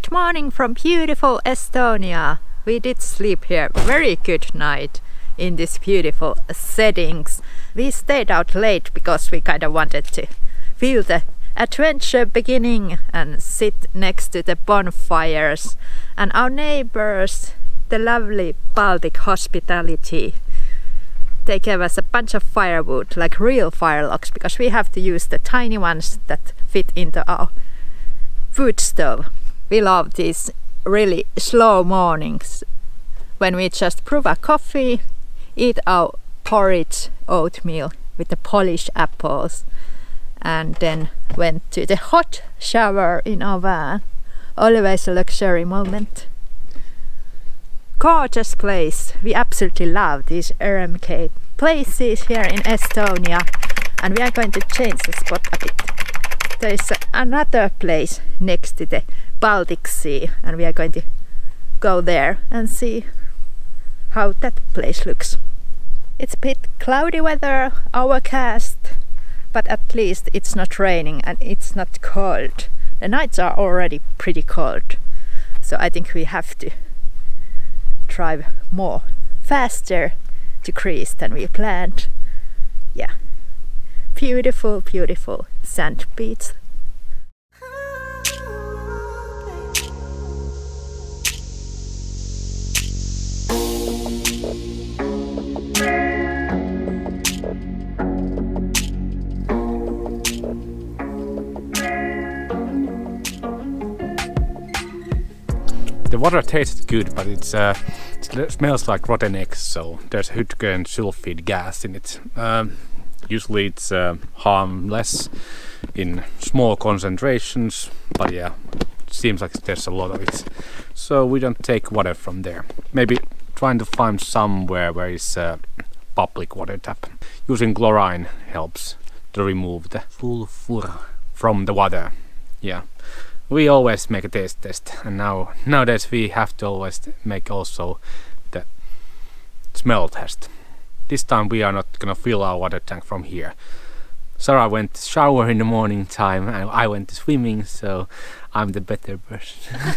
Good morning from beautiful Estonia. We did sleep here very good night in this beautiful settings. We stayed out late because we kind of wanted to feel the adventure beginning and sit next to the bonfires and our neighbors, the lovely Baltic hospitality. They gave us a bunch of firewood, like real fire logs, because we have to use the tiny ones that fit into our food stove. We love these really slow mornings when we just brew a coffee, eat our porridge oatmeal with the Polish apples, and then went to the hot shower in our van. Always a luxury moment. Gorgeous place. We absolutely love these RMK places here in Estonia, and we are going to change the spot a bit. There is another place next to the Baltic Sea, and we are going to go there and see how that place looks. It's a bit cloudy weather, overcast, but at least it's not raining and it's not cold. The nights are already pretty cold, so I think we have to drive more faster to Greece than we planned. Yeah, beautiful, beautiful sand beach The water tastes good, but it's uh, it smells like rotten eggs, so there's Hydrogen sulfide gas in it. Um, usually it's uh, harmless in small concentrations, but yeah, it seems like there's a lot of it. So we don't take water from there. Maybe trying to find somewhere where is a public water tap. Using chlorine helps to remove the sulfur from the water. Yeah we always make a taste test and now nowadays we have to always make also the smell test. This time we are not gonna fill our water tank from here. Sara went to shower in the morning time and I went to swimming so I'm the better person.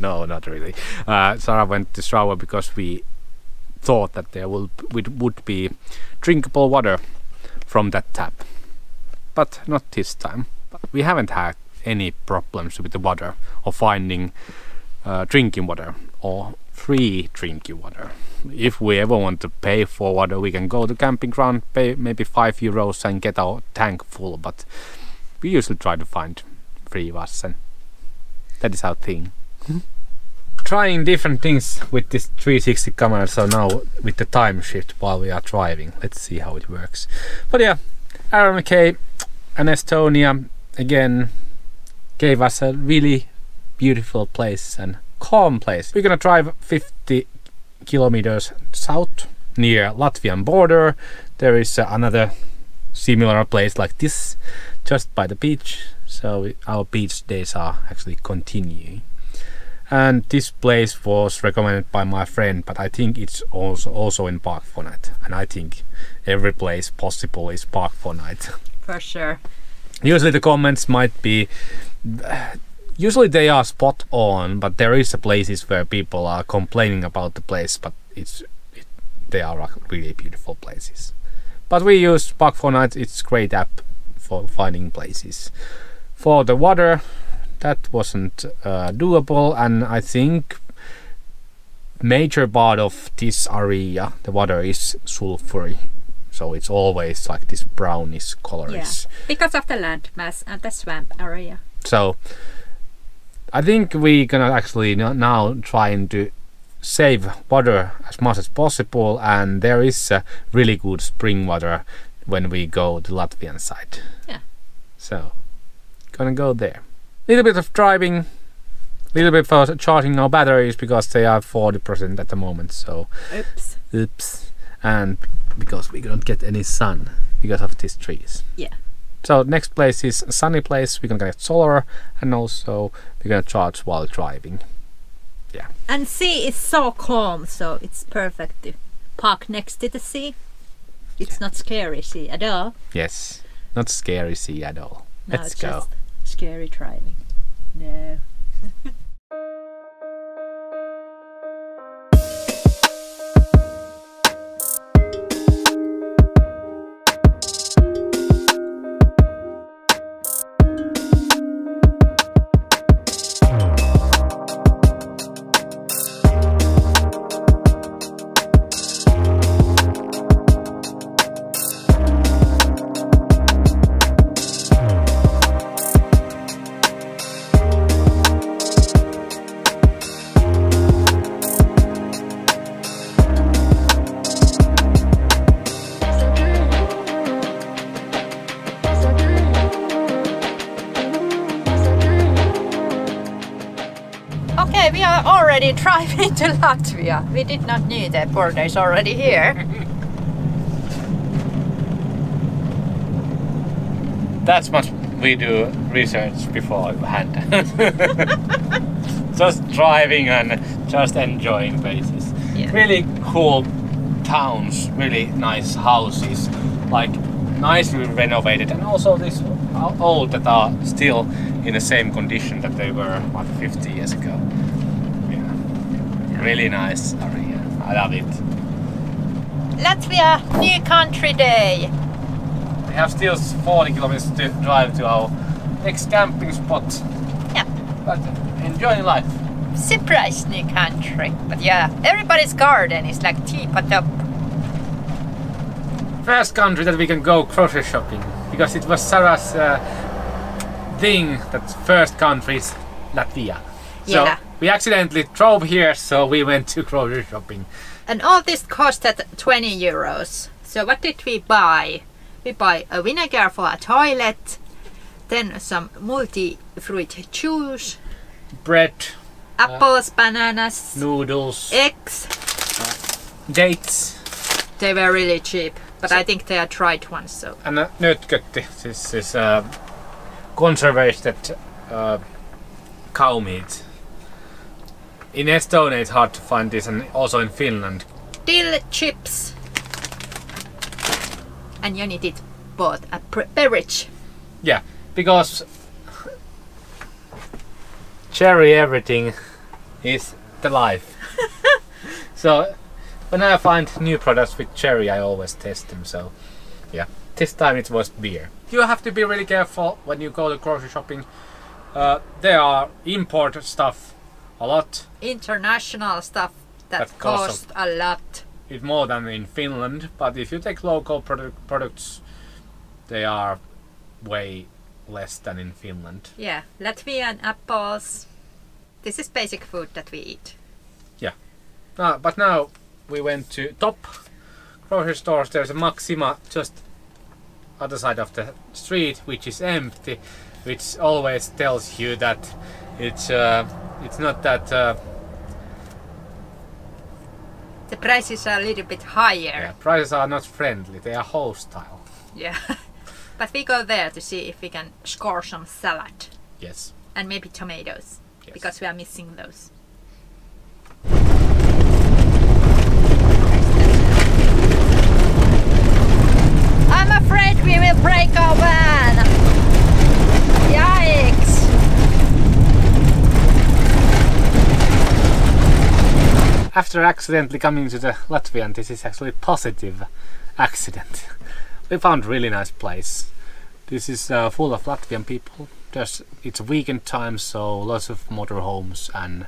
No not really. Uh, Sara went to shower because we thought that there will would be drinkable water from that tap. But not this time. We haven't had any problems with the water or finding uh, drinking water or free drinking water. If we ever want to pay for water, we can go to camping ground, pay maybe five euros and get our tank full. But we usually try to find free water, and that is our thing. Trying different things with this 360 camera, so now with the time shift while we are driving, let's see how it works. But yeah, RMK and Estonia again gave us a really beautiful place and calm place. We're gonna drive 50 kilometers south near Latvian border. There is uh, another similar place like this just by the beach. So our beach days are actually continuing. And this place was recommended by my friend, but I think it's also also in Park4Night. And I think every place possible is Park4Night. For sure. Usually the comments might be usually they are spot on, but there is places where people are complaining about the place, but it's it, they are really beautiful places. But we use Park4Night. It's great app for finding places. For the water, that wasn't uh, doable, and I think major part of this area, the water is sulfury so it's always like this brownish color. Yeah, because of the land mass and the swamp area. So I think we're gonna actually now trying to save water as much as possible, and there is a really good spring water when we go to Latvian side. Yeah. So gonna go there. Little bit of driving, little bit for charging our batteries because they are 40% at the moment. So oops. Oops. And because we don't get any sun because of these trees. Yeah. So next place is a sunny place. We're gonna get solar and also we're gonna charge while driving. Yeah. And sea is so calm, so it's perfect to park next to the sea. It's yeah. not scary sea at all. Yes, not scary sea at all. No, Let's go. scary driving. No. already driving to Latvia. We did not the border is already here. That's much we do research beforehand. just driving and just enjoying places. Yeah. Really cool towns, really nice houses, like nicely renovated, and also these old that are still in the same condition that they were what 50 years ago. Yeah. Really nice area. I love it. Latvia, new country day. We have still 40 kilometers to drive to our next camping spot. Yeah. But enjoying life. Surprise new country. But yeah, everybody's garden is like tip up. First country that we can go grocery shopping because it was Sara's uh, thing that first country is Latvia. So Yeah. We accidentally drove here, so we went to grocery shopping. And all this cost at 20 euros. So what did we buy? We buy a vinegar for a toilet, then some multi-fruit juice, Bread, apples, bananas, noodles, eggs. dates, They were really cheap, but I think they are dried ones. So and uh, nötkötti. This is uh, conservated uh, cow meat. In Estonia, it's hard to find this, and also in Finland. dill chips. And Joni did bought a beverage. Yeah, because cherry everything is the life. so when I find new products with cherry, I always test them. So yeah, this time it was beer. You have to be really careful when you go to grocery shopping. Uh, there are import stuff a lot. International stuff that, That costs cost a lot. It's more than in Finland, but if you take local product, products, they are way less than in Finland. Yeah, Latvian apples. This is basic food that we eat. Yeah. Uh, but now we went to top grocery stores. There's a Maxima just other side of the street, which is empty, which always tells you that it's uh, it's not that uh, The prices are a little bit higher. yeah, prices are not friendly. They are hostile. Yeah. but we go there to see if we can score some salad Yes. and maybe tomatoes yes. because we are missing those. I'm afraid we will break our van. Yikes! After accidentally coming to the Latvian, this is actually a positive accident. we found a really nice place. This is uh, full of Latvian people. There's it's weekend time, so lots of motorhomes and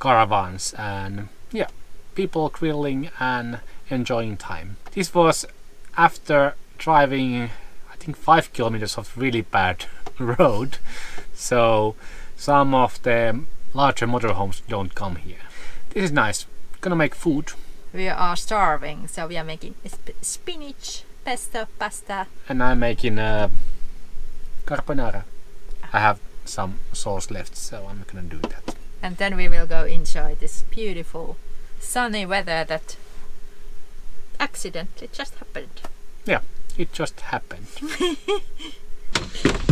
caravans and yeah, people grilling and enjoying time. This was after driving, I think five kilometers of really bad road, so some of the larger motorhomes don't come here. This is nice. Gonna make food We are starving, so we are making sp- spinach, pesto, pasta. and I'm making uh, carbonara. I have some sauce left, so I'm gonna do that. And then we will go enjoy this beautiful sunny weather that accidentally just happened. Yeah, it just happened.